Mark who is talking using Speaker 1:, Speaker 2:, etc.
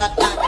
Speaker 1: ta ta